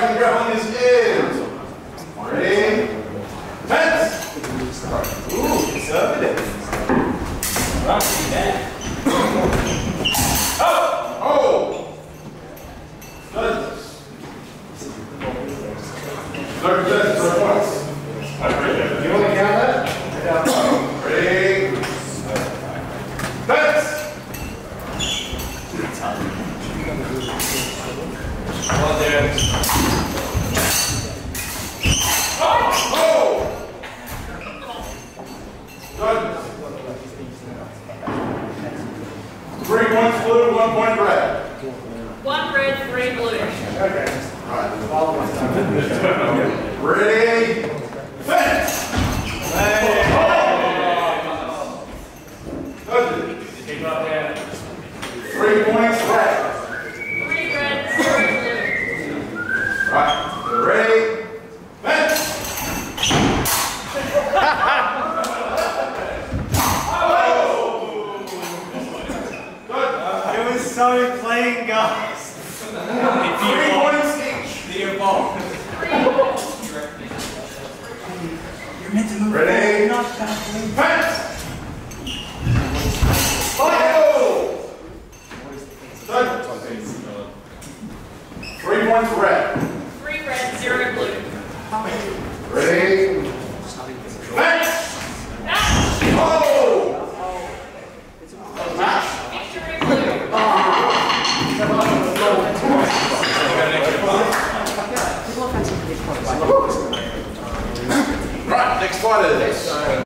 striking grappling is in. Ready? Fence! Ooh. Oh! Third judges, third points. You want to count that? Ready? Fence! Oh! Judges. Three points blue, one point red. One red, three blue. Ready? Fence! Judges. Keep up there. Three points started playing guys. Three points each. The ball. You're meant to move. Ready? Not Fence. Fire. Three points red. Three red, zero blue. part of this.